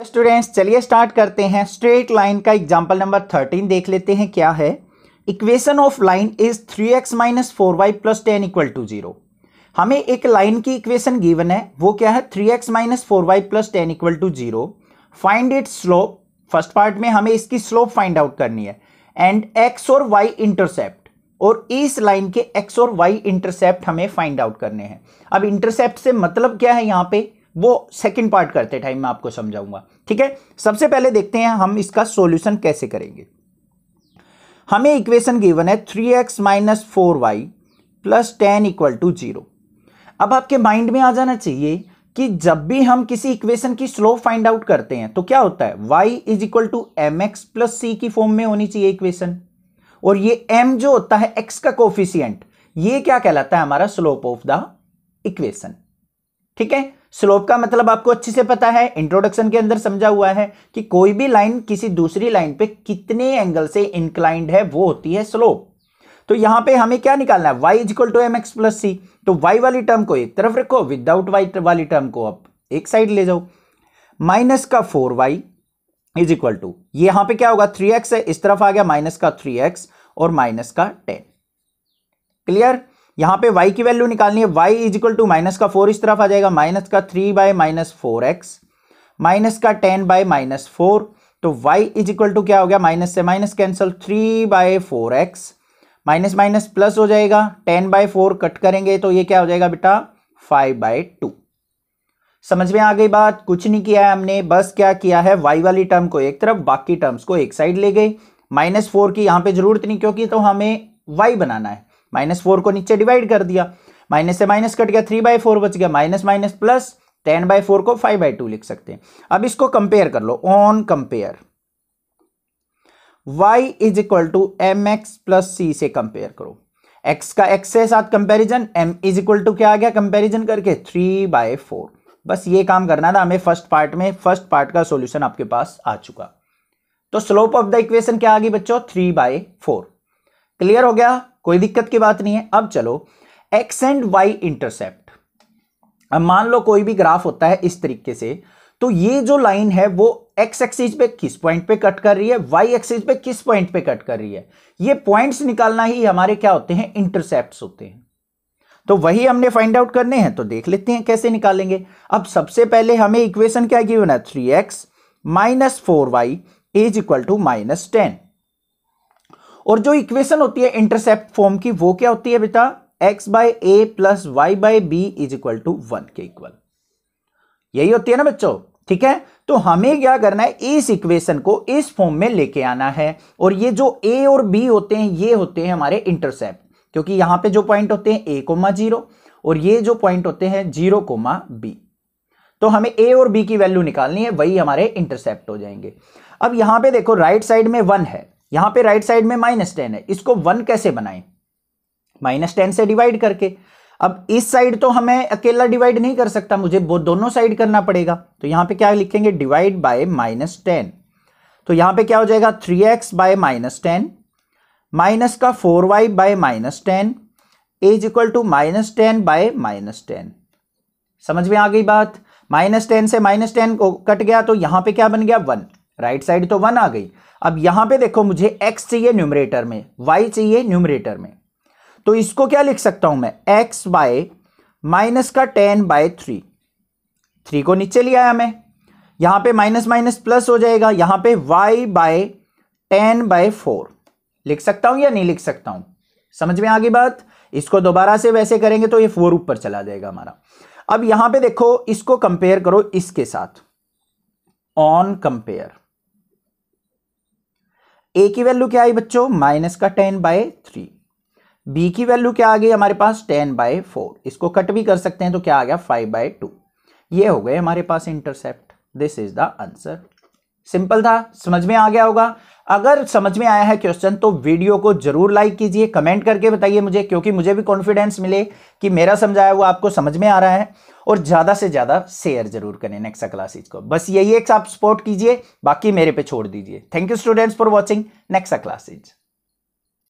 Students चलिए start करते हैं। स्ट्रेट लाइन का एग्जांपल नंबर थर्टीन देख लेते हैं क्या है। Equation of line is three x minus four y plus ten equal to zero हमें एक लाइन की इक्वेशन गिवन है। वो क्या है? Three x minus four y plus ten equal to zero find it slope first part में हमें इसकी स्लोप फाइंड आउट करनी है। एंड एक्स और वाई इंटरसेप्ट और इस लाइन के एक्स और वाई इंटरसेप्ट हमें फाइंड आउट करने हैं। अब इंटरसेप्ट से मतलब क्या है यहाँ पे? वो सेकंड पार्ट करते टाइम मैं आपको समझाऊँगा। ठीक है? सबसे पहले देखते हैं हम इसका सॉल्यूशन कैसे करेंगे। हमें इक्वेशन गिवन है three x minus four y plus ten equal to zero अब आपके माइंड में आ जाना चाहिए कि जब भी हम किसी इक्वेशन की स्लोप फाइंड आउट करते हैं तो क्या होता है? y is equal to m x plus c की फॉर्म में होनी चाहिए इक्वेशन और ये m जो होता है, x का कोफिशियंट ये क्या कहलाता है? हमारा स्लोप ऑफ़ द इक्वेशन ठीक है? स्लोप का मतलब आपको अच्छे से पता है इंट्रोडक्शन के अंदर समझा हुआ है कि कोई भी लाइन किसी दूसरी लाइन पे कितने एंगल से इंक्लाइंड है, वो होती है स्लोप तो यहाँ पे हमें क्या निकालना है? Y equal to m x plus c तो y वाली टर्म को एक तरफ़ रखो विदाउट y वाली टर्म को आप एक साइड ले जाओ. माइनस का four y is equal to यहाँ पे क्या होगा? थ्री एक्स है, इस तरफ़ आ गया माइनस का थ्री एक्स और माइनस का टेन क्लियर यहाँ पे y की वैल्यू निकालनी है, y is equal to minus का फोर इस तरफ़ आ जाएगा माइनस का three by minus four x minus का टेन बाय माइनस फोर तो y इज़ इक्वल टू क्या हो गया माइनस से minus cancel three by four x minus minus plus हो जाएगा टेन बाय फोर कट करेंगे तो ये क्या हो जाएगा बेटा फाइव बाय टू समझ में आ गई बात? कुछ नहीं किया है हमने, बस क्या किया है, y वाली टर्म को एक तरफ़, बाकी टर्म्स को एक साइड ले गए माइनस फोर की यहाँ पे ज़रूरत नहीं, क्योंकि तो हमें y बनाना है। माइनस फोर को नीचे डिवाइड कर दिया। माइनस से माइनस कट गया, थ्री बाई फोर बच गया। Minus minus plus ten by four को फाइव बाई टू लिख सकते हैं। अब इसको कंपेयर कर लो, on compare. Y is equal to m x plus c से कंपेयर करो। X का x से साथ comparison m is equal to क्या आ गया कंपैरिजन करके? Three by four. बस ये काम करना था, हमें फ़र्स्ट पार्ट में फ़र्स्ट पार्ट का सॉल्यूशन आपके पास आ चुका। तो स्लोप ऑफ़ द इक्वेशन क्या आ गई बच्चों? Three by four. क्लियर हो गया? कोई दिक्कत की बात नहीं है। अब चलो एक्स एंड वाई इंटरसेप्ट अब मान लो कोई भी ग्राफ होता है इस तरीके से तो ये जो लाइन है वो एक्स एक्सिस पे किस पॉइंट पे कट कर रही है? वाई एक्सिस पे किस पॉइंट पे कट कर रही है? ये पॉइंट्स निकालना ही हमारे क्या होते हैं? इंटरसेप्ट होते हैं। तो वही हमने फाइंड आउट करने हैं तो देख लेते हैं कैसे निकालेंगे। अब सबसे पहले हमें इक्वेशन क्या गिवन है? Three x minus four y is equal to minus ten और जो इक्वेशन होती है इंटरसेप्ट फॉर्म की, वो क्या होती है बेटा? X by a plus y by b is equal to one के इक्वल यही होती है ना बच्चों? ठीक है? तो हमें क्या करना है? इस इक्वेशन को इस फॉर्म में लेके आना है। और ये जो ए और बी होते हैं, ये होते हैं हमारे इंटरसेप्ट क्योंकि यहाँ पे जो पॉइंट होते हैं ए कोमा ज़ीरो और ये जो पॉइंट होते हैं ज़ीरो कोमा बी तो हमें ए और बी की वैल्यू निकालनी है, वही हमारे इंटरसेप्ट हो जाएँगे। अब यहाँ पे देखो राइट साइड में वन है। यहाँ पे राइट साइड में माइनस टेन है। इसको वन कैसे बनाएँ? माइनस टेन से डिवाइड करके। अब इस साइड तो हमें अकेला डिवाइड नहीं कर सकता, मुझे दोनों साइड करना पड़ेगा। तो यहाँ पे क्या लिखेंगे? डिवाइड बाय माइनस टेन तो यहाँ पे क्या हो जाएगा? Three x by minus ten minus का four y by minus ten is equal to minus ten by minus ten समझ में आ गई बात? माइनस टेन से माइनस टेन को कट गया तो यहाँ पे क्या बन गया? वन राइट साइड तो वन आ गई। अब यहाँ पे देखो मुझे एक्स चाहिए न्यूमरेटर में वाई चाहिए न्यूमरेटर में। तो इसको क्या लिख सकता हूँ मैं? x बाय माइनस का टेन बाय थ्री थ्री को नीचे लिया है मैं यहाँ पे माइनस माइनस प्लस हो जाएगा। यहाँ पे y by ten by four लिख सकता हूँ या नहीं लिख सकता हूँ? समझ में आ गई बात? इसको दोबारा से वैसे करेंगे तो ये फोर ऊपर चला जाएगा हमारा। अब यहाँ पे देखो, इसको कंपेयर करो इसके साथ। ऑन कंपेयर ए की वैल्यू क्या आई बच्चों? माइनस का टेन बाय थ्री बी की वैल्यू क्या आ गई हमारे पास? टेन बाय फोर इसको कट भी कर सकते हैं तो क्या आ गया? फाइव बाय टू ये हो गए हमारे पास intercept this is the answer simple था. समझ में आ गया होगा? अगर समझ में आया है क्वेश्चन तो वीडियो को ज़रूर लाइक कीजिए, कमेंट करके बताइए मुझे, क्योंकि मुझे भी कॉन्फिडेंस मिले कि मेरा समझाया हुआ आपको समझ में आ रहा है, और ज़्यादा से ज़्यादा शेयर ज़रूर करें नेक्स्ट क्लासेज को। बस यही एक आप सपोर्ट कीजिए, बाकी मेरे पे छोड़ दीजिए। Thank you students for watching next classes